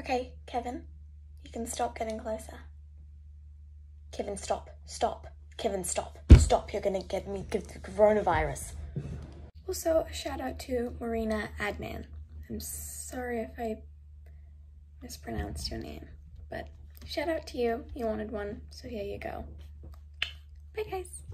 Okay, Kevin, you can stop getting closer. Kevin, stop, stop. Kevin, stop, stop. You're gonna get me the coronavirus. Also, a shout out to Marina Adnan. I'm sorry if I mispronounced your name, but shout out to you. You wanted one, so here you go. Bye, guys.